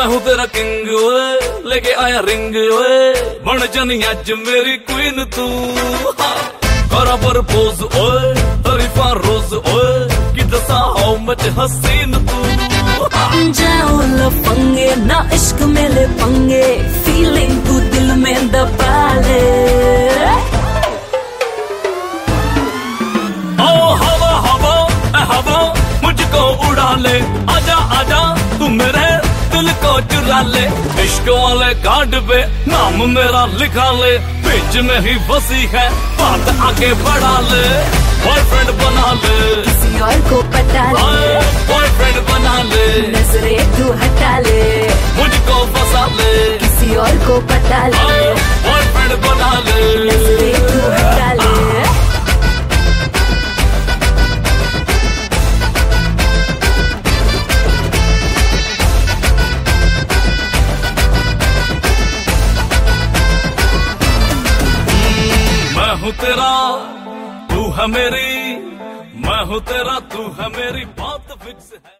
King ओए लेके आया रिंग ओए। बन जानी अज मेरी क्वीन तू। करा प्रपोज ओए तरीफा रोज ओए। कि दसा हाउ मच हसीन तू। जाओ लफंगे ना इश्क मेले पंगे। फीलिंग तू दिल में दबा ले। ओ हवा हवा हवा मुझको उड़ा ले। आजा आजा। को चुरा ले इश्क वाले कार्ड पे नाम मेरा लिखा ले। बीच में ही बसी है बात आगे बढ़ा ले। बॉयफ्रेंड बना ले। किसी और को पटा ले। बॉयफ्रेंड बना ले। नजरे तू हटा ले। मुझको फंसा ले। किसी और को पता ले। बॉयफ्रेंड बना ले। नजरे हूँ तेरा तू है मेरी मैं हूँ तेरा तू है मेरी बात फिक्स है।